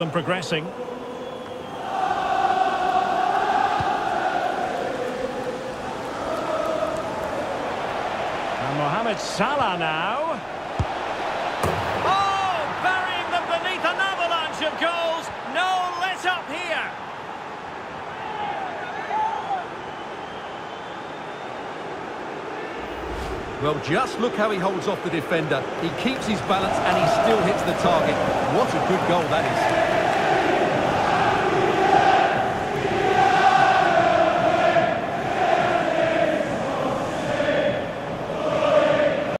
them progressing. And Mohamed Salah now. Oh, burying them beneath an avalanche of goals. No let up here. Well, just look how he holds off the defender. He keeps his balance and he still hits the target. What a good goal that is.